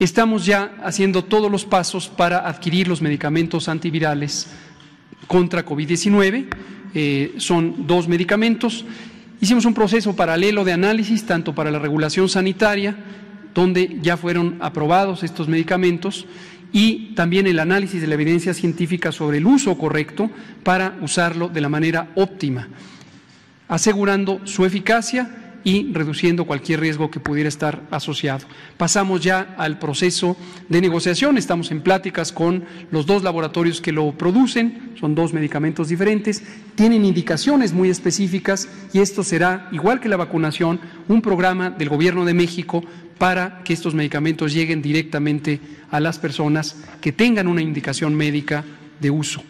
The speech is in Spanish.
Estamos ya haciendo todos los pasos para adquirir los medicamentos antivirales contra COVID-19. Eh, son dos medicamentos. Hicimos un proceso paralelo de análisis, tanto para la regulación sanitaria, donde ya fueron aprobados estos medicamentos, y también el análisis de la evidencia científica sobre el uso correcto para usarlo de la manera óptima, asegurando su eficacia y reduciendo cualquier riesgo que pudiera estar asociado. Pasamos ya al proceso de negociación, estamos en pláticas con los dos laboratorios que lo producen, son dos medicamentos diferentes, tienen indicaciones muy específicas y esto será, igual que la vacunación, un programa del Gobierno de México para que estos medicamentos lleguen directamente a las personas que tengan una indicación médica de uso.